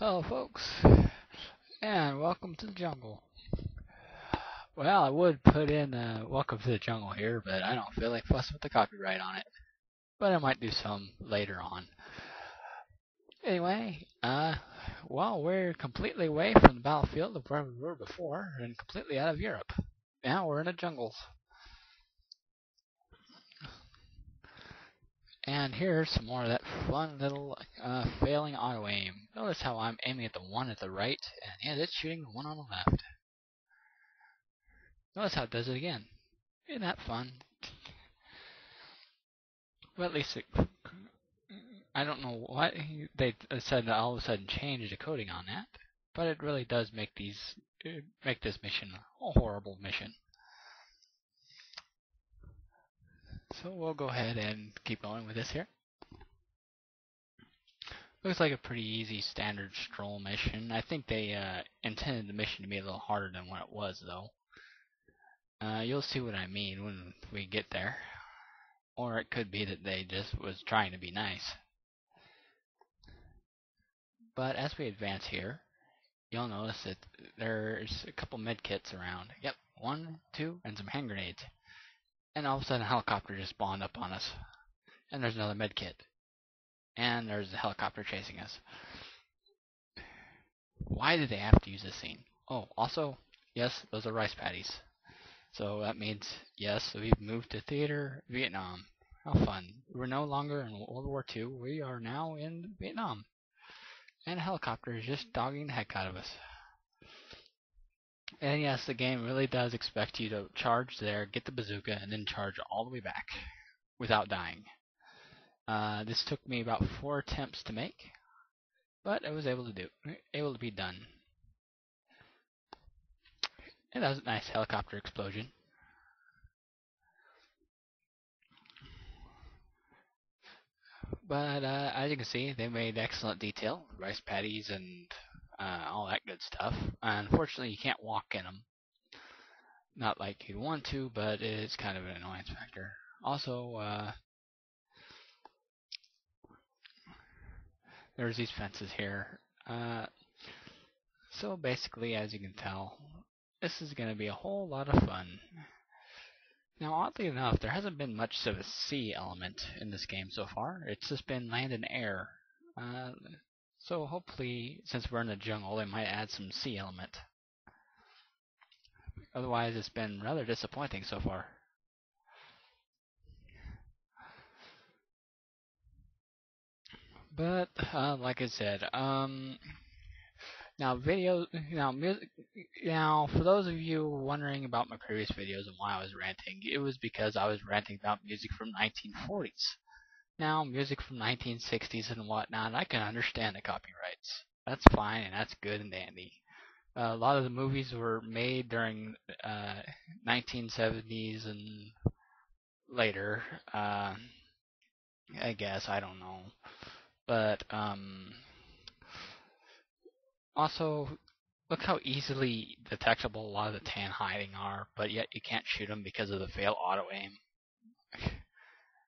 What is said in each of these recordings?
Hello folks, and welcome to the jungle. Well, I would put in uh, welcome to the jungle here, but I don't feel like fussing with the copyright on it. But I might do some later on. Anyway, uh, well, we're completely away from the battlefield of where we were before, and completely out of Europe. Now we're in the jungles. And here's some more of that fun little uh, failing auto aim. Notice how I'm aiming at the one at the right, and yeah, it's shooting the one on the left. Notice how it does it again. Isn't that fun? Well, at least it, I don't know what they said that all of a sudden changed the coding on that, but it really does make these make this mission a horrible mission. So we'll go ahead and keep going with this here. Looks like a pretty easy standard stroll mission. I think they uh, intended the mission to be a little harder than what it was though. Uh, you'll see what I mean when we get there. Or it could be that they just was trying to be nice. But as we advance here, you'll notice that there's a couple medkits around. Yep, one, two, and some hand grenades. And all of a sudden a helicopter just spawned up on us. And there's another medkit. And there's a helicopter chasing us. Why did they have to use this scene? Oh, also, yes, those are rice paddies. So that means, yes, we've moved to theater Vietnam. How fun. We're no longer in World War II. We are now in Vietnam. And a helicopter is just dogging the heck out of us. And yes, the game really does expect you to charge there, get the bazooka, and then charge all the way back without dying. Uh, this took me about four attempts to make, but I was able to do, able to be done. And that was a nice helicopter explosion. But uh, as you can see, they made excellent detail, rice paddies and uh, all that good stuff. unfortunately, you can't walk in them. Not like you'd want to, but it's kind of an annoyance factor. Also, uh, there's these fences here. Uh, so basically, as you can tell, this is going to be a whole lot of fun. Now, oddly enough, there hasn't been much of a sea element in this game so far. It's just been land and air. Uh, so hopefully, since we're in the jungle, they might add some sea element. Otherwise, it's been rather disappointing so far. But, uh, like I said, um, now, video, now, music, now, for those of you wondering about my previous videos and why I was ranting, it was because I was ranting about music from 1940s. Now, music from 1960s and whatnot, I can understand the copyrights. That's fine and that's good and dandy. Uh, a lot of the movies were made during uh, 1970s and later. Uh, I guess I don't know, but um, also, look how easily detectable a lot of the tan hiding are, but yet you can't shoot them because of the fail auto aim.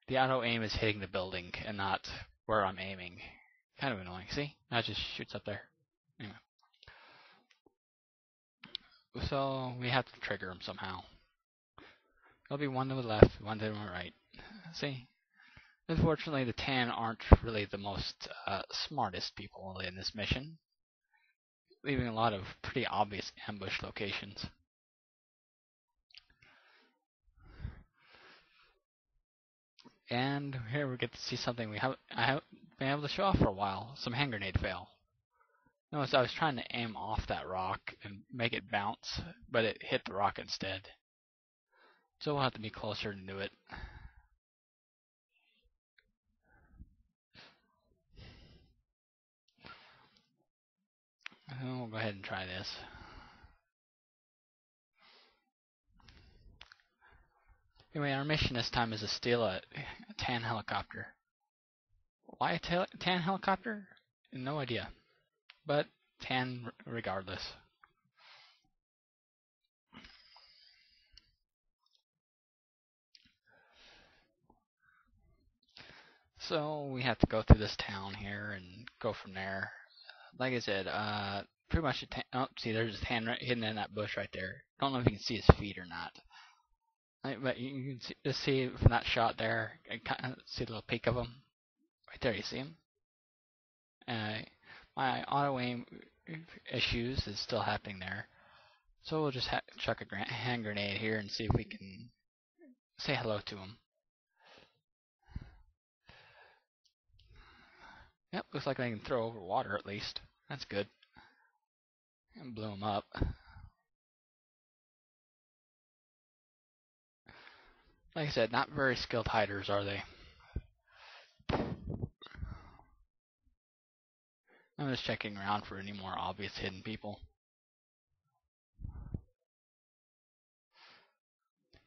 The auto aim is hitting the building and not where I'm aiming. Kind of annoying. See? Now it just shoots up there. Anyway. So we have to trigger them somehow. There'll be one to the left, one to the right. See? Unfortunately, the Tan aren't really the most uh, smartest people in this mission leaving a lot of pretty obvious ambush locations. And here we get to see something we have I haven't been able to show off for a while, some hand grenade fail. Notice I was trying to aim off that rock and make it bounce, but it hit the rock instead. So we'll have to be closer to do it. We'll go ahead and try this. Anyway, our mission this time is to steal a, a tan helicopter. Why a tan helicopter? No idea. But tan regardless. So we have to go through this town here and go from there. like I said, uh, pretty much. oh, see, there's his hand right, hidden in that bush right there. Don't know if you can see his feet or not. But you can see, from that shot there, kind of see a little peek of him. Right there, you see him. Uh, my auto aim issues is still happening there. So we'll just chuck a hand grenade here and see if we can say hello to him. Yep, looks like I can throw over water at least. That's good. And blow him up. Like I said, not very skilled hiders, are they? I'm just checking around for any more obvious hidden people.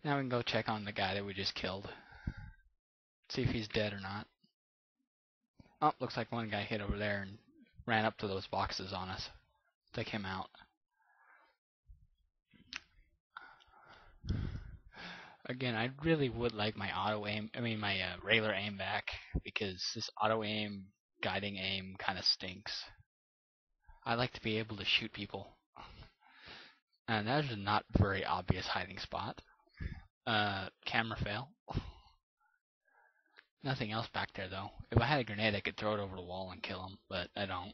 Now we can go check on the guy that we just killed. See if he's dead or not. Oh, looks like one guy hit over there and ran up to those boxes on us. Take him out. Again, I really would like my auto aim, I mean my uh, regular aim back, because this auto aim, guiding aim kind of stinks. I like to be able to shoot people. And that is a not very obvious hiding spot. Uh, camera fail. Nothing else back there though. If I had a grenade, I could throw it over the wall and kill him, but I don't.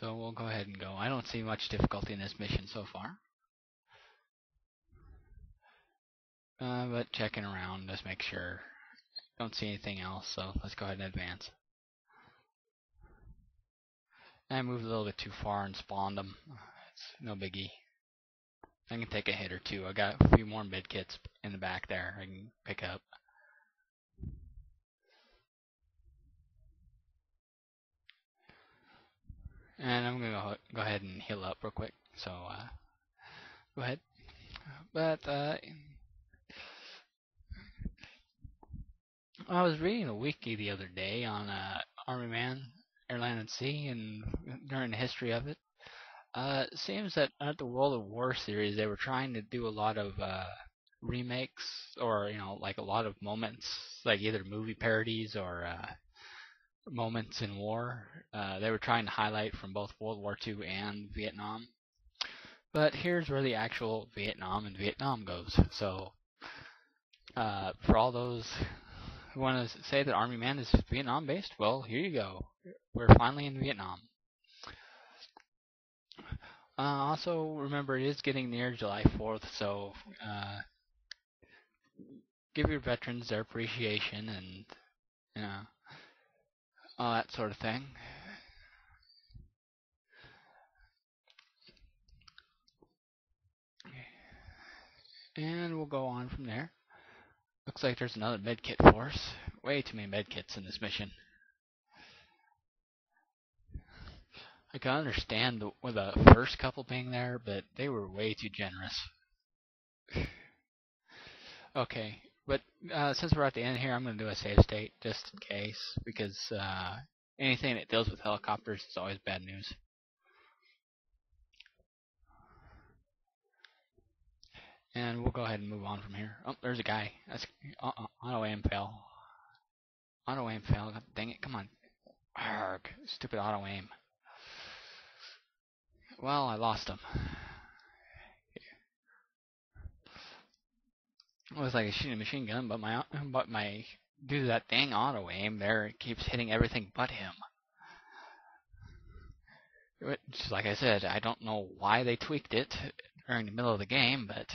So we'll go ahead and go. I don't see much difficulty in this mission so far. Uh, but checking around, just make sure. Don't see anything else, so let's go ahead and advance. I moved a little bit too far and spawned them. It's no biggie. I can take a hit or two. I got a few more med kits in the back there I can pick up. And I'm gonna go, go ahead and heal up real quick. So uh, go ahead. But uh, I was reading a wiki the other day on uh, Army Men, Airland and Sea, and during the history of it. Uh, it seems that at the World of War series, they were trying to do a lot of uh, remakes, or you know, like a lot of moments, like either movie parodies or uh, moments in war. Uh, they were trying to highlight from both World War II and Vietnam. But here's where the actual Vietnam and Vietnam goes. So, uh, for all those who want to say that Army Men is Vietnam based, well, here you go. We're finally in Vietnam. Uh, also, remember it is getting near July 4th, so uh, give your veterans their appreciation and you know all that sort of thing. And we'll go on from there. Looks like there's another medkit for us. Way too many medkits in this mission. I can understand the, with the first couple being there, but they were way too generous. okay, but uh, since we're at the end here, I'm going to do a save state just in case, because uh, anything that deals with helicopters is always bad news. And we'll go ahead and move on from here. Oh, there's a guy. That's uh, uh, auto aim fail. Auto aim fail. Dang it! Come on. Arg! Stupid auto aim. Well, I lost him. It was like a shooting machine gun, but my but my due that dang auto aim there, it keeps hitting everything but him. Which, like I said, I don't know why they tweaked it during the middle of the game, but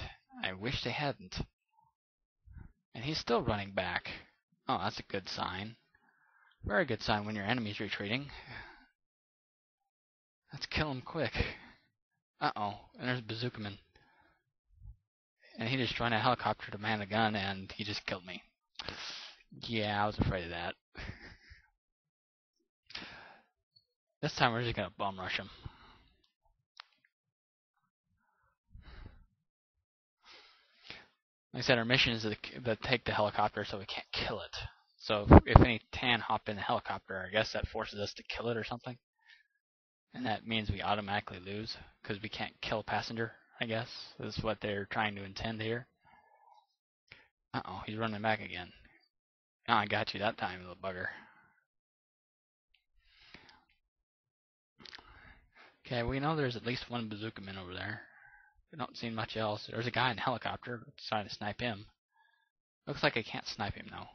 I wish they hadn't. And he's still running back. Oh, that's a good sign. Very good sign when your enemy's retreating. Let's kill him quick. Uh-oh, and there's Bazookaman and he just joined a helicopter to man the gun, and he just killed me. Yeah, I was afraid of that. this time we're just gonna bomb rush him. Like I said, our mission is to, to take the helicopter so we can't kill it. So if, if any tan hop in the helicopter, I guess that forces us to kill it or something. And that means we automatically lose because we can't kill a passenger. I guess This is what they're trying to intend here. Uh-oh, he's running back again. Oh, I got you that time, little bugger. Okay, we know there's at least one bazooka man over there. We don't see much else. There's a guy in a helicopter. Decided to snipe him. Looks like I can't snipe him though.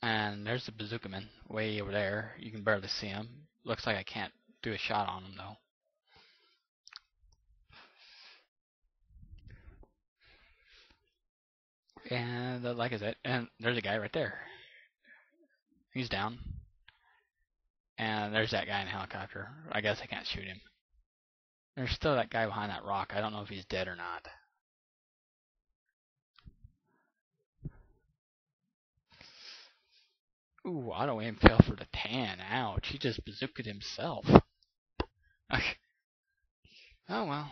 And there's the bazooka man way over there. You can barely see him. Looks like I can't do a shot on him though. And uh, like I said, and there's a guy right there. He's down. And there's that guy in a helicopter. I guess I can't shoot him. There's still that guy behind that rock. I don't know if he's dead or not. Ooh, auto aim fell for the tan. Ouch. He just bazookaed himself. Oh well.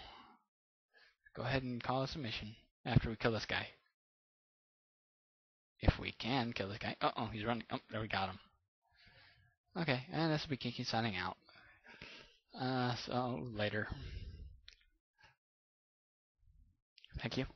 Go ahead and call us a mission after we kill this guy. If we can kill this guy. Uh oh, he's running. Oh, there we got him. Okay, and this will be Kinky signing out. Uh, so later. Thank you.